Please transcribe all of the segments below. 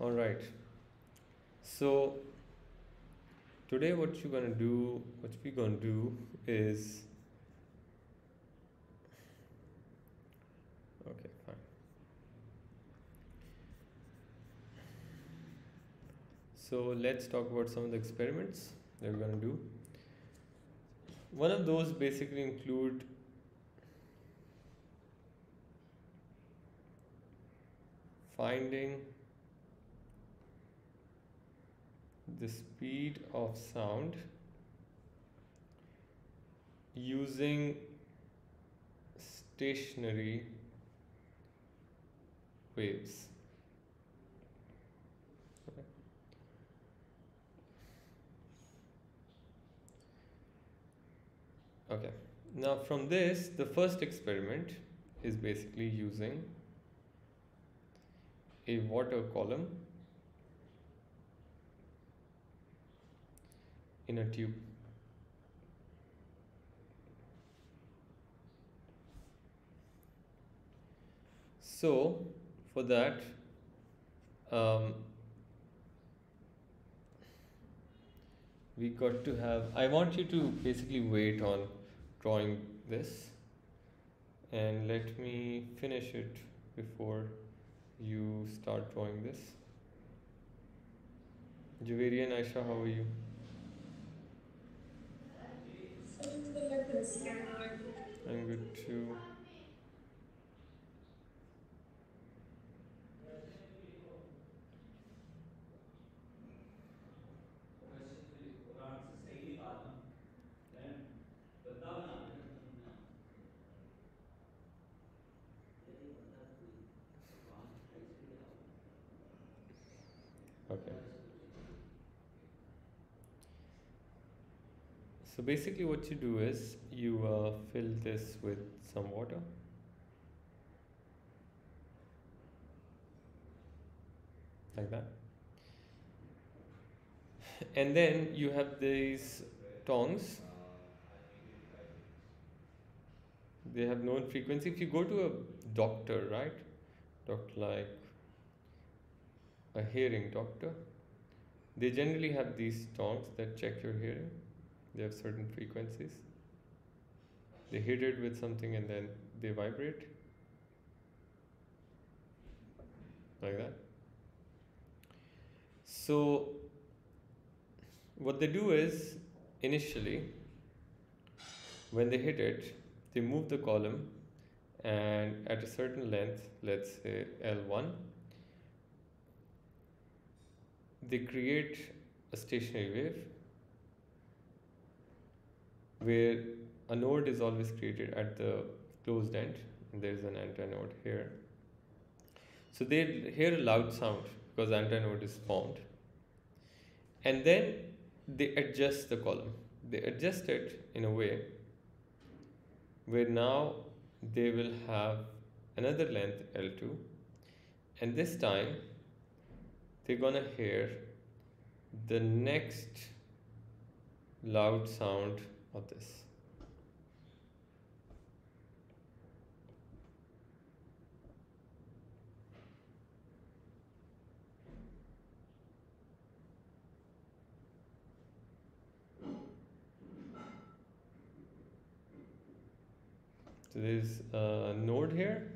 All right. So today what you're gonna do, what we're gonna do is okay, fine. So let's talk about some of the experiments that we're gonna do. One of those basically include finding the speed of sound using stationary waves. Okay. Now from this, the first experiment is basically using a water column in a tube. So for that, um, we got to have, I want you to basically wait on drawing this and let me finish it before you start drawing this. Javeria and Aisha, how are you? I'm good too. Okay. So basically what you do is you uh, fill this with some water. Like that. And then you have these tongs. They have known frequency. If you go to a doctor, right? Doctor like a hearing doctor, they generally have these tongs that check your hearing. They have certain frequencies. They hit it with something and then they vibrate. Like that. So, what they do is initially, when they hit it, they move the column and at a certain length, let's say L1, they create a stationary wave where a node is always created at the closed end. There is an antinode here. So they hear a loud sound because antinode is formed. And then they adjust the column. They adjust it in a way where now they will have another length L2 and this time they're gonna hear the next loud sound of this. So there's a node here,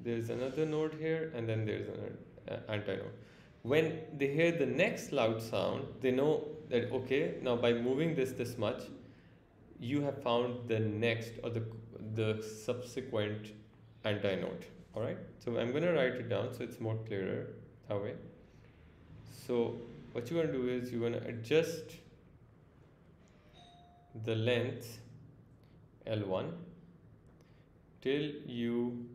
there's another node here, and then there's an antinode. When they hear the next loud sound, they know that okay, now by moving this this much, you have found the next or the the subsequent antinode. All right. So I'm gonna write it down so it's more clearer that way. So what you're gonna do is you're gonna adjust the length L1 till you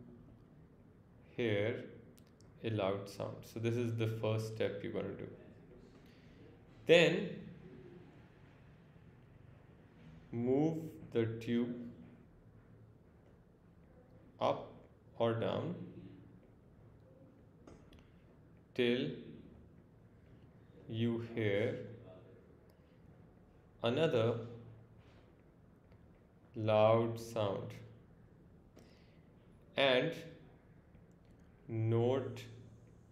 hear a loud sound. So this is the first step you're going to do. Then move the tube up or down till you hear another loud sound. And note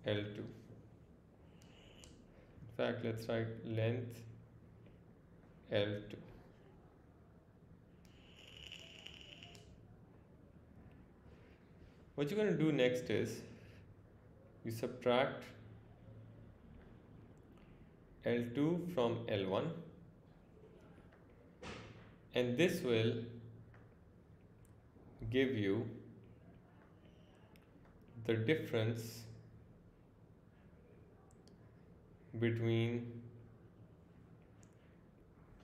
L2 In fact let's write length L2 what you're going to do next is you subtract L2 from L1 and this will give you the difference between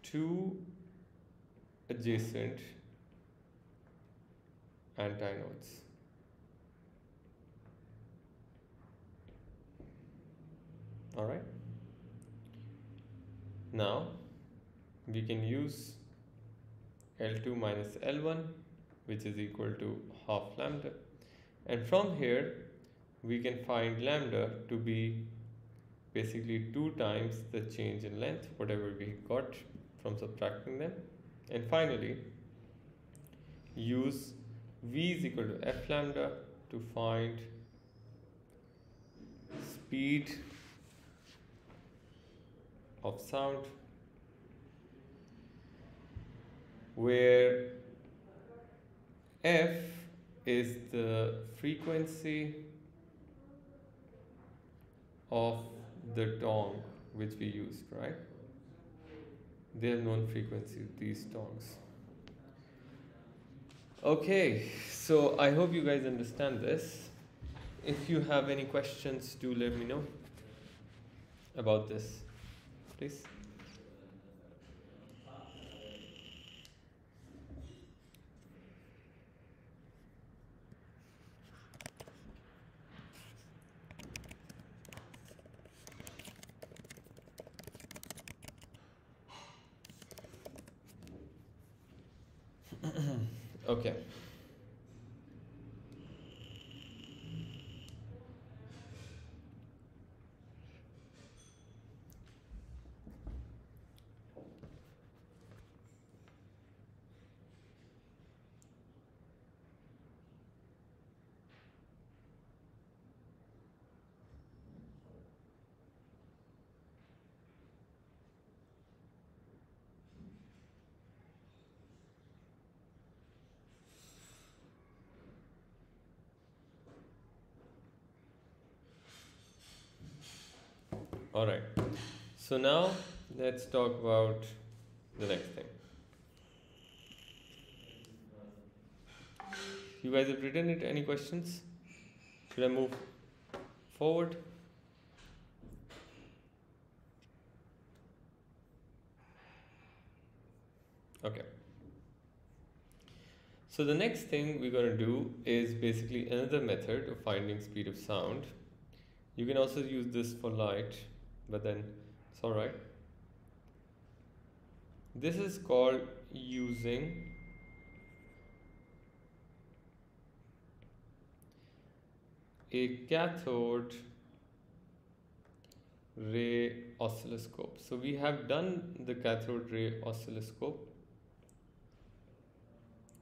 two adjacent antinodes. All right. Now we can use L2 minus L1 which is equal to half lambda and from here we can find lambda to be basically 2 times the change in length whatever we got from subtracting them and finally use v is equal to f lambda to find speed of sound where f is the frequency of the tongue which we used, right? They have known frequencies, these tongues. Okay, so I hope you guys understand this. If you have any questions, do let me know about this, please. Okay. All right. So now let's talk about the next thing. You guys have written it. Any questions? Should I move forward? Okay. So the next thing we're going to do is basically another method of finding speed of sound. You can also use this for light but then it's all right. This is called using a cathode ray oscilloscope. So we have done the cathode ray oscilloscope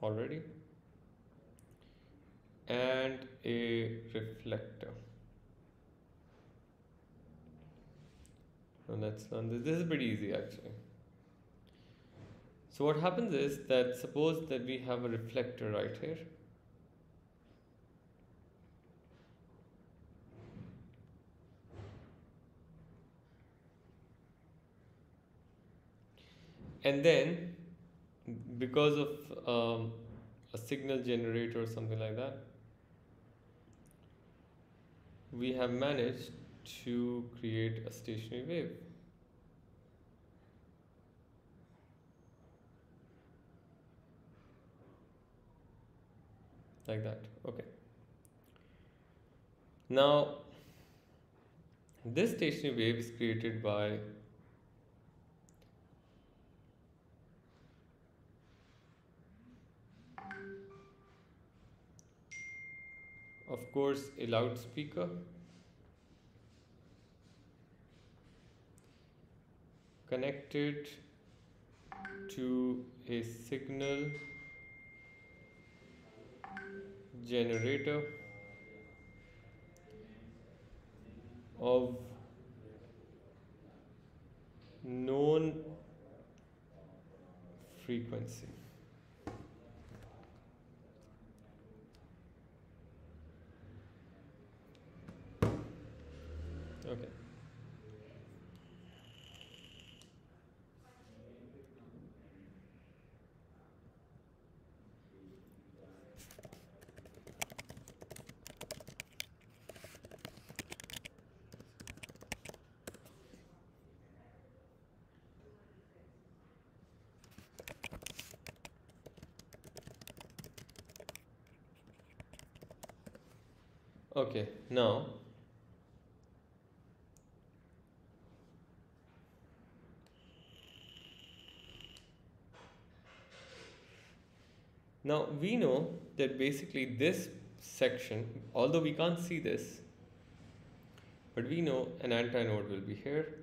already and a reflector And let's run this. This is pretty easy actually. So what happens is that suppose that we have a reflector right here. And then because of um, a signal generator or something like that, we have managed to create a stationary wave. Like that, okay. Now, this stationary wave is created by of course a loudspeaker connected to a signal generator of known frequency. Okay. Okay, now Now we know that basically this section, although we can't see this, but we know an antinode will be here,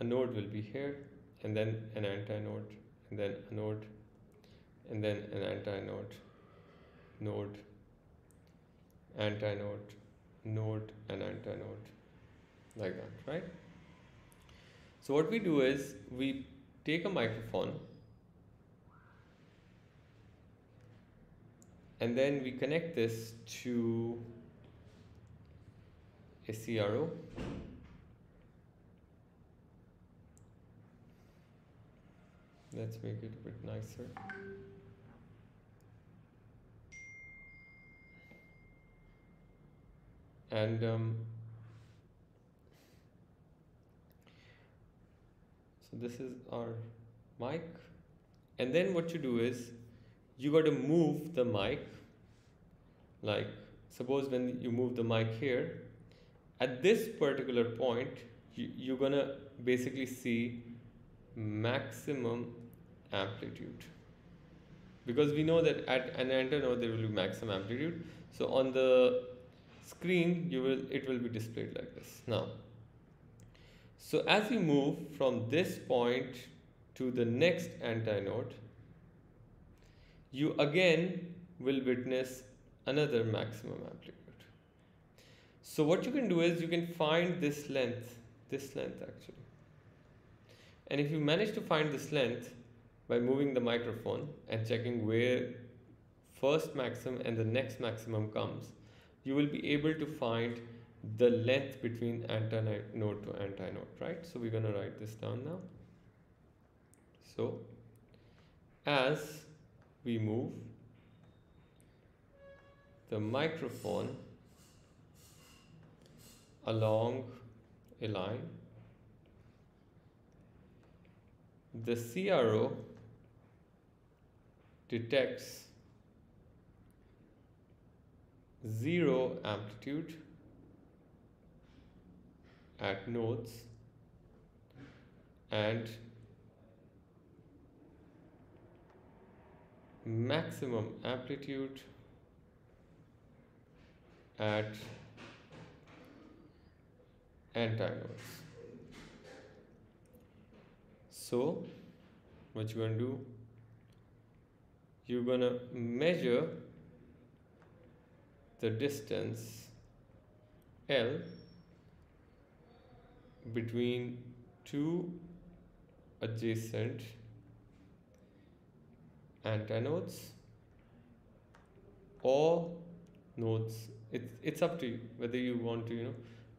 a node will be here, and then an antinode, and then a node, and then an antinode, node, antinode, node, and antinode, like that, right? So what we do is we take a microphone and then we connect this to a CRO let's make it a bit nicer and um, so this is our mic. And then what you do is you got to move the mic. Like suppose when you move the mic here at this particular point you, you're gonna basically see maximum amplitude. Because we know that at an antinode there will be maximum amplitude. So on the screen you will it will be displayed like this now so as we move from this point to the next antinode you again will witness another maximum amplitude. So what you can do is you can find this length, this length actually. And if you manage to find this length by moving the microphone and checking where first maximum and the next maximum comes, you will be able to find the length between antinode node to antinode, right? So we're gonna write this down now. So as we move the microphone along a line. The CRO detects zero amplitude at nodes and maximum amplitude at antinodes. So, what you're going to do, you're going to measure the distance L between two adjacent antinodes or nodes. It's it's up to you whether you want to you know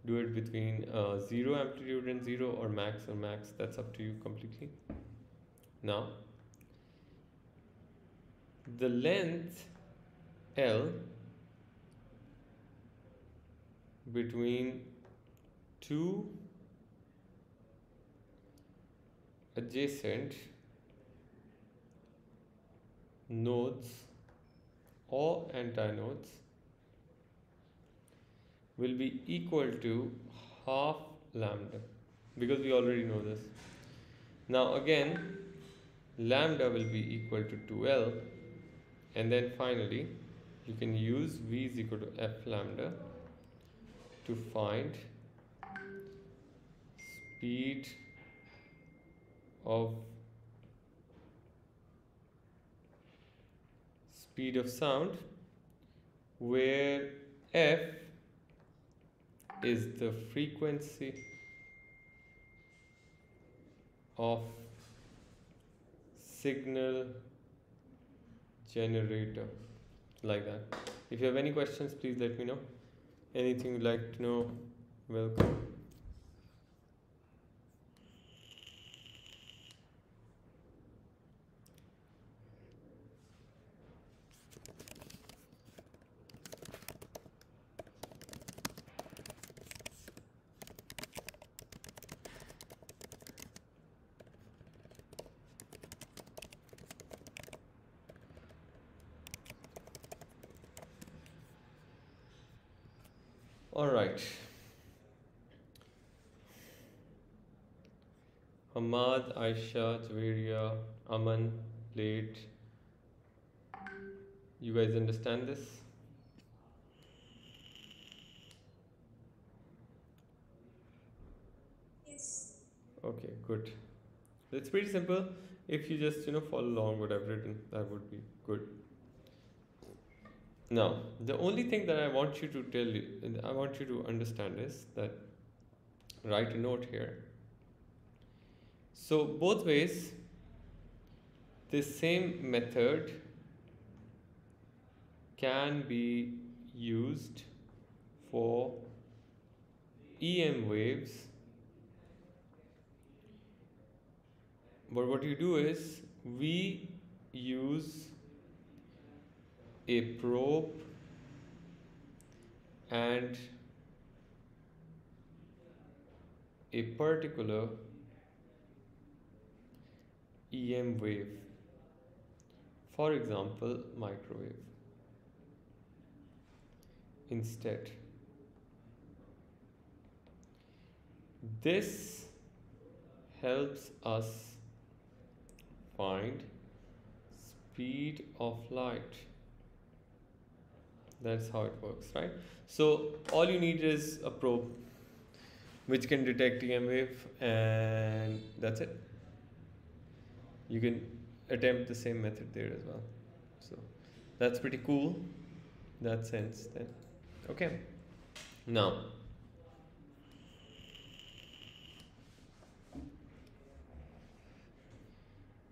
do it between uh, zero amplitude and zero or max or max that's up to you completely. Now the length L between two adjacent nodes or antinodes will be equal to half lambda because we already know this. Now again lambda will be equal to 2L and then finally you can use V is equal to F lambda to find speed of speed of sound where f is the frequency of signal generator. Like that. If you have any questions please let me know anything you'd like to know welcome All right. Hamad, Aisha, Javeria, Aman, Late. You guys understand this? Yes. Okay, good. It's pretty simple. If you just you know follow along what I've written, that would be good. Now, the only thing that I want you to tell you, I want you to understand is that write a note here. So both ways, this same method can be used for EM waves. But what you do is we use a probe and a particular EM wave, for example, microwave, instead. This helps us find speed of light that's how it works right? So all you need is a probe which can detect EM wave and that's it. You can attempt the same method there as well. So that's pretty cool. That sense then. Okay. Now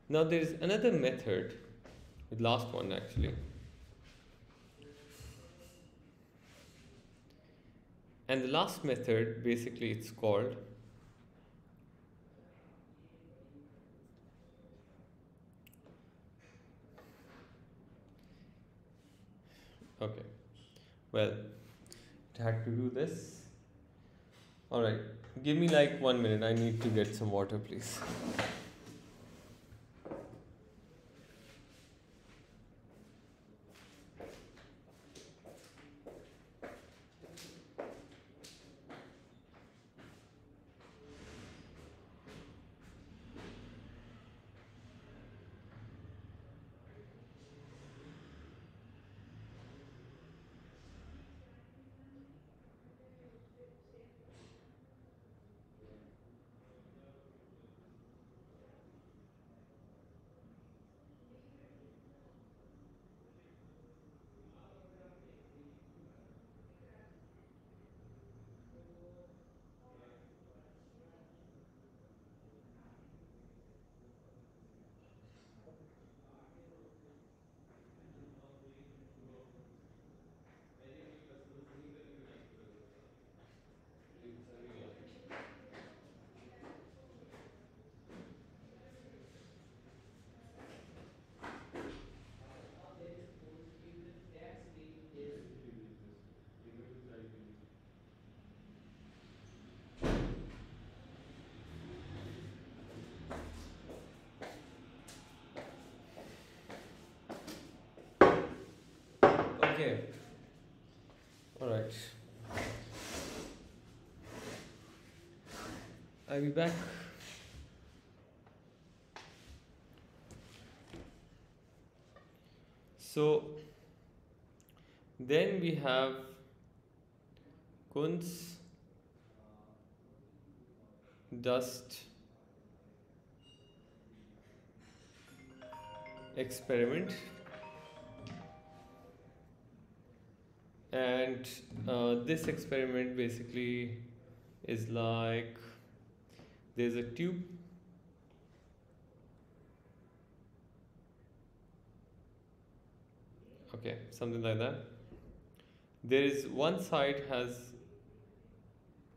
now there is another method the last one actually And the last method, basically, it's called Okay, well, it had to do this. Alright, give me like one minute. I need to get some water, please. Okay. All right. I'll be back. So then we have Kundt's dust experiment and uh, this experiment basically is like there's a tube. Okay something like that. There is one side has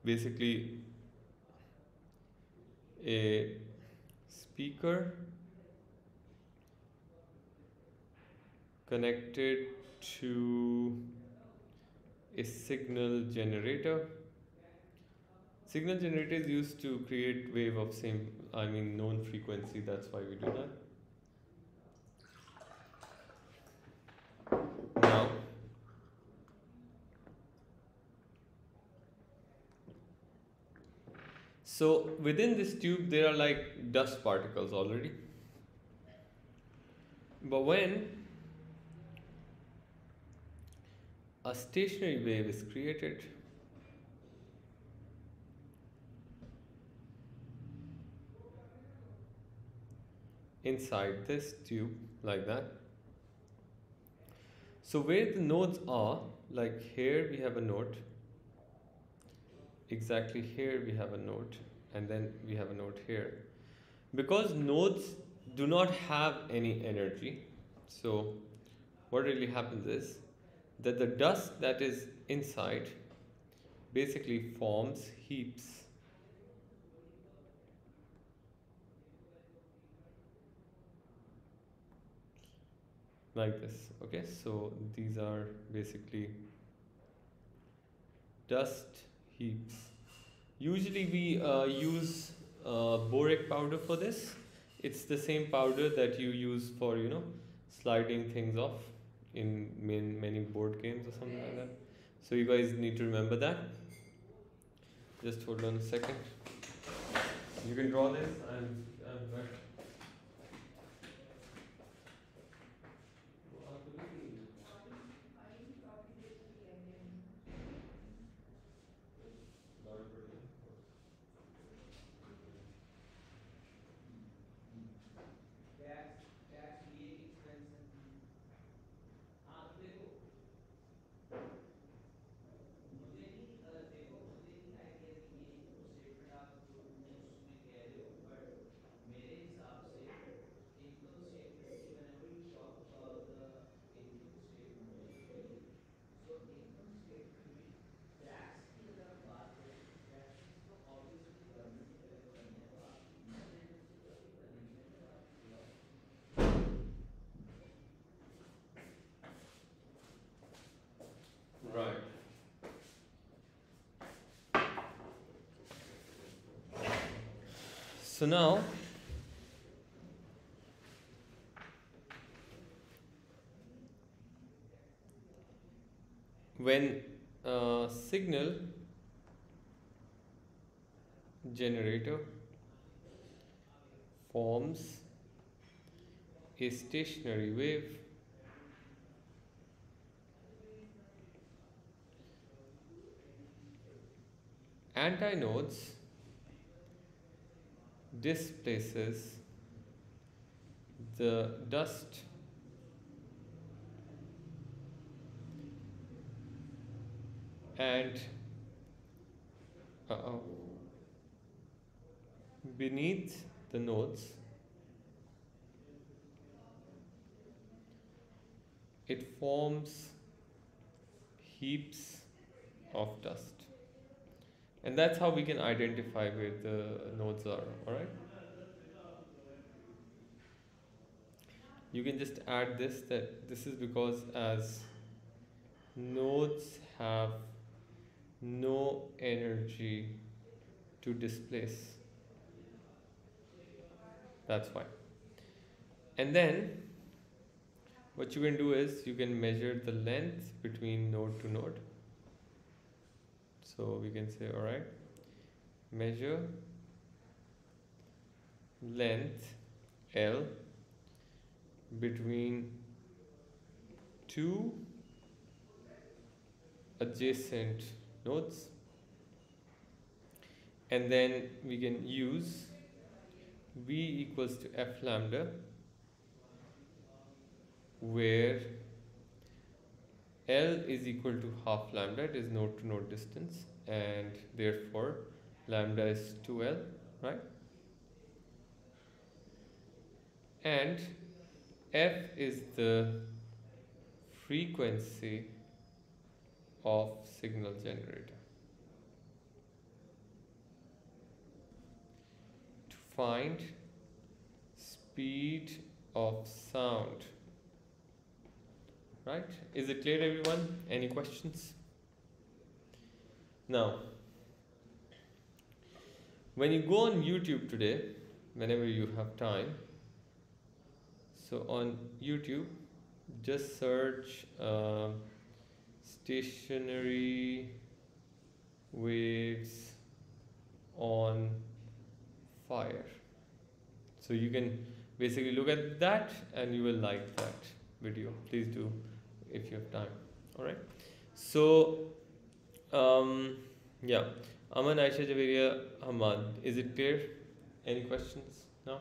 basically a speaker connected to a signal generator. Signal generator is used to create wave of same I mean known frequency that's why we do that. Now so within this tube there are like dust particles already. But when a stationary wave is created inside this tube like that. So where the nodes are, like here we have a node, exactly here we have a node, and then we have a node here. Because nodes do not have any energy, so what really happens is that the dust that is inside basically forms heaps. Like this okay? So these are basically dust heaps. Usually we uh, use uh, boric powder for this. It's the same powder that you use for you know sliding things off in main, many board games or something like that. So you guys need to remember that. Just hold on a second. You can draw this. And So now when a signal generator forms a stationary wave antinodes displaces the dust and uh beneath the nodes it forms heaps of dust and that's how we can identify where the nodes are, alright? You can just add this that this is because as nodes have no energy to displace. That's why. And then what you can do is you can measure the length between node to node so we can say all right measure length L between two adjacent nodes. And then we can use V equals to F lambda where L is equal to half lambda, it is node to node distance, and therefore lambda is 2L, right? And F is the frequency of signal generator. To find speed of sound. Right? Is it clear everyone? Any questions? Now, when you go on YouTube today, whenever you have time, so on YouTube, just search uh, stationary waves on fire. So you can basically look at that and you will like that video. Please do if you have time. Alright. So um, yeah. Aman Aisha Javeria Hamad. Is it clear? Any questions? No?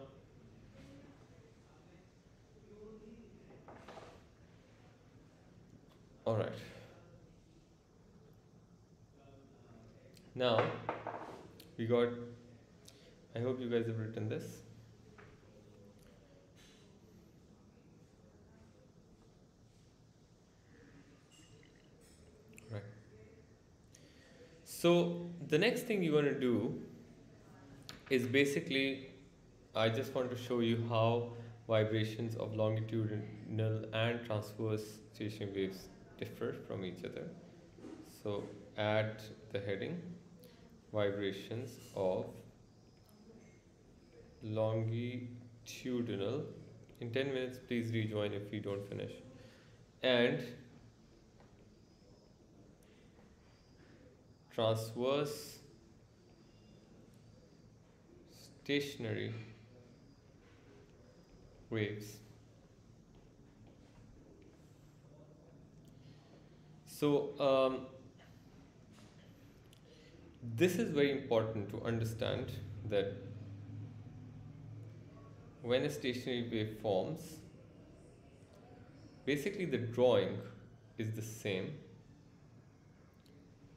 All right. Now, we got, I hope you guys have written this. So, the next thing you're going to do is basically, I just want to show you how vibrations of longitudinal and transverse stationary waves differ from each other. So add the heading vibrations of longitudinal. In 10 minutes, please rejoin if we don't finish. And transverse stationary waves. So um, this is very important to understand that when a stationary wave forms, basically the drawing is the same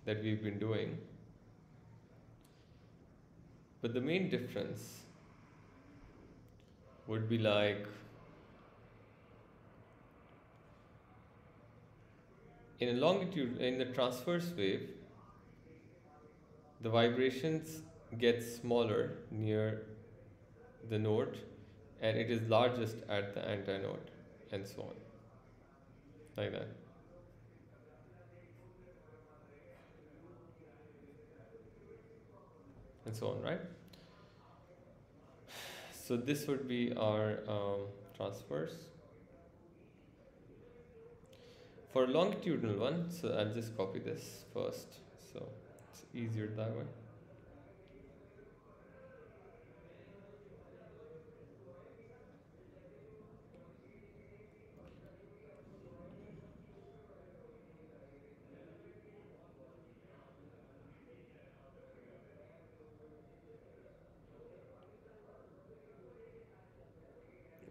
that we've been doing, but the main difference would be like in a longitude in the transverse wave the vibrations get smaller near the node and it is largest at the antinode and so on. Like that and so on right so this would be our um, transverse for longitudinal one, so I'll just copy this first, so it's easier that way.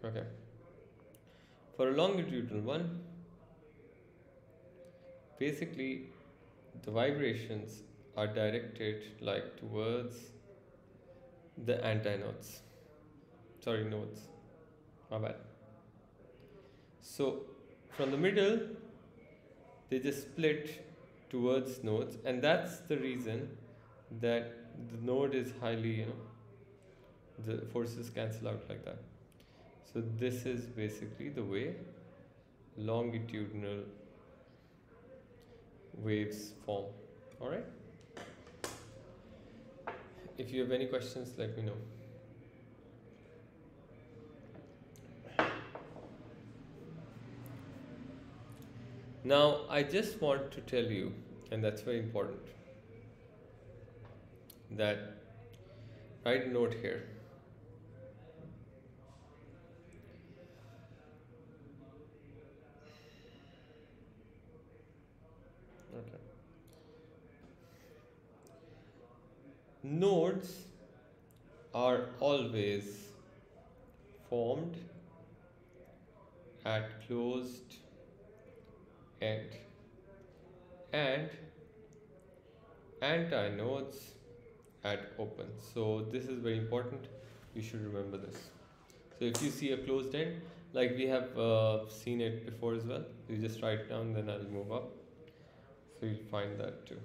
Okay. For a longitudinal one, basically the vibrations are directed like towards the antinodes. Sorry nodes. My bad. So from the middle they just split towards nodes and that's the reason that the node is highly you know the forces cancel out like that so this is basically the way longitudinal waves form. Alright? If you have any questions, let me know. Now, I just want to tell you, and that's very important, that write a note here. Nodes are always formed at closed end and antinodes at open so this is very important you should remember this so if you see a closed end like we have uh, seen it before as well. You just write it down, then I'll move up. So you'll find that too.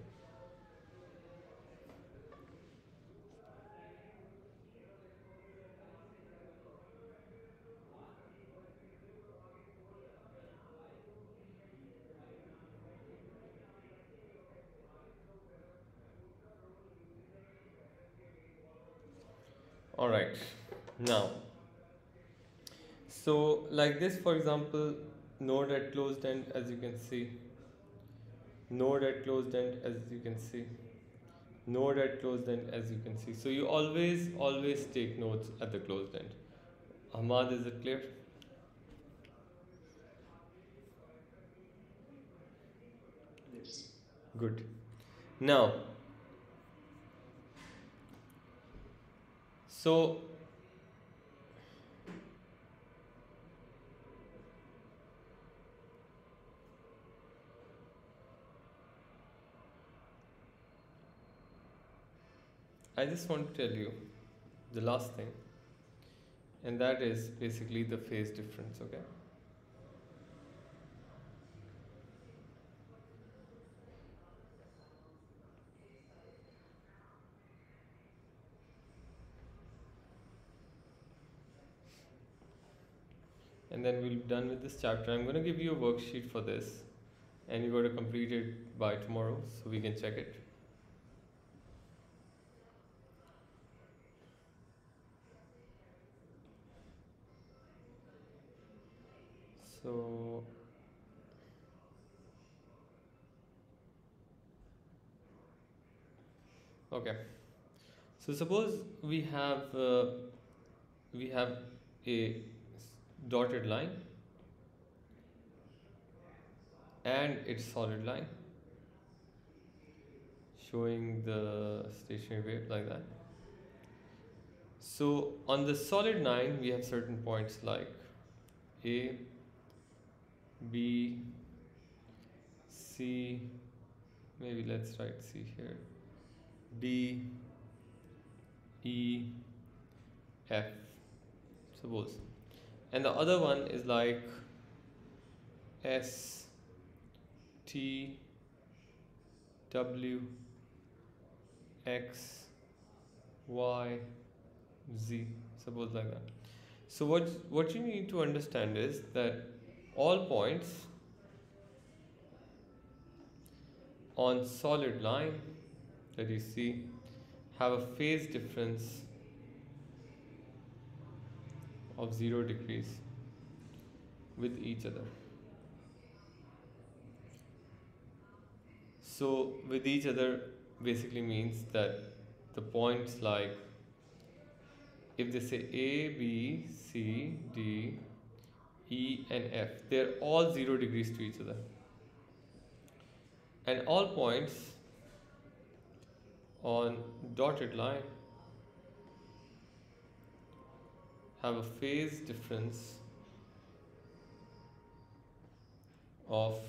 Right now so like this for example node at closed end as you can see. Node at closed end as you can see. Node at closed end as you can see. So you always always take nodes at the closed end. Ahmad is it clear? Yes. good. Now so I just want to tell you the last thing, and that is basically the phase difference, okay? Then we'll be done with this chapter. I'm going to give you a worksheet for this, and you got to complete it by tomorrow so we can check it. So okay. So suppose we have uh, we have a dotted line and its solid line showing the stationary wave like that. So on the solid line we have certain points like A, B, C, maybe let's write C here, D, E, F, suppose. And the other one is like S, T, W, X, Y, Z, suppose like that. So what what you need to understand is that all points on solid line that you see have a phase difference of 0 degrees with each other. So with each other basically means that the points like if they say A, B, C, D, E and F, they're all 0 degrees to each other. And all points on dotted line have a phase difference of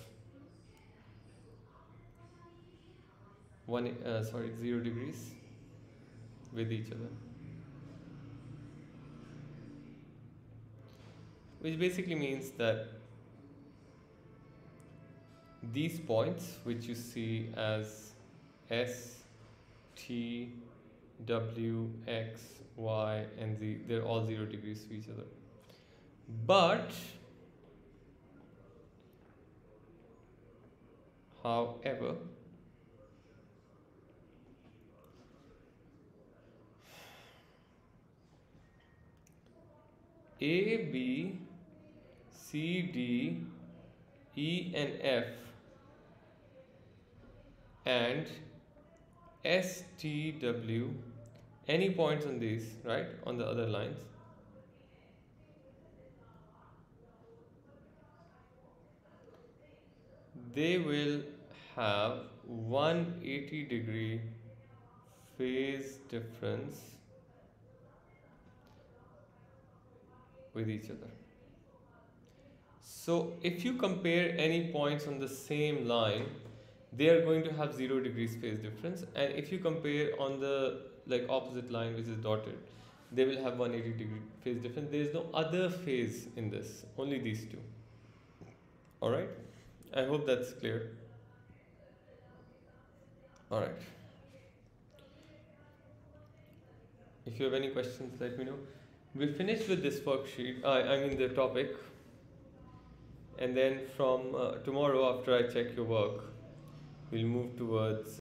one uh, sorry 0 degrees with each other. Which basically means that these points which you see as S, T, W, X, Y, and Z, they're all zero degrees to each other. But, however, A, B, C, D, E, and F, and S, T, W, any points on these, right, on the other lines, they will have 180 degree phase difference with each other. So if you compare any points on the same line, they are going to have 0 degrees phase difference and if you compare on the like opposite line which is dotted, they will have 180 degree phase difference. There is no other phase in this, only these two. Alright? I hope that's clear. Alright. If you have any questions, let me know. We'll finish with this worksheet, uh, I mean the topic. And then from uh, tomorrow, after I check your work, we'll move towards